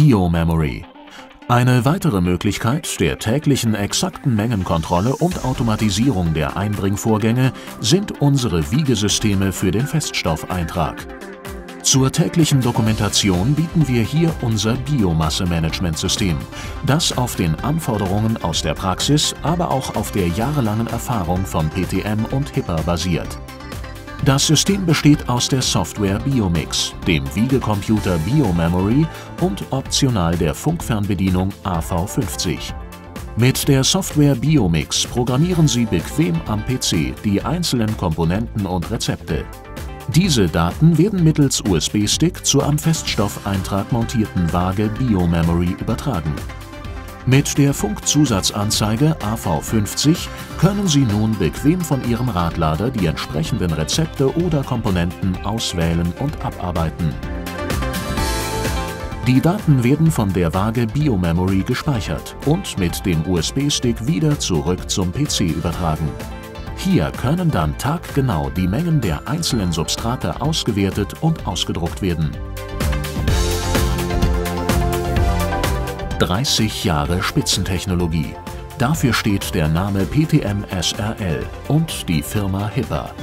Bio-Memory. Eine weitere Möglichkeit der täglichen exakten Mengenkontrolle und Automatisierung der Einbringvorgänge sind unsere Wiegesysteme für den Feststoffeintrag. Zur täglichen Dokumentation bieten wir hier unser Biomasse-Management-System, das auf den Anforderungen aus der Praxis, aber auch auf der jahrelangen Erfahrung von PTM und HIPAA basiert. Das System besteht aus der Software Biomix, dem Wiegecomputer Biomemory und optional der Funkfernbedienung AV50. Mit der Software Biomix programmieren Sie bequem am PC die einzelnen Komponenten und Rezepte. Diese Daten werden mittels USB-Stick zur am Feststoffeintrag montierten Waage Biomemory übertragen. Mit der Funkzusatzanzeige AV50 können Sie nun bequem von Ihrem Radlader die entsprechenden Rezepte oder Komponenten auswählen und abarbeiten. Die Daten werden von der Waage Biomemory gespeichert und mit dem USB-Stick wieder zurück zum PC übertragen. Hier können dann taggenau die Mengen der einzelnen Substrate ausgewertet und ausgedruckt werden. 30 Jahre Spitzentechnologie. Dafür steht der Name PTM SRL und die Firma HIPAA.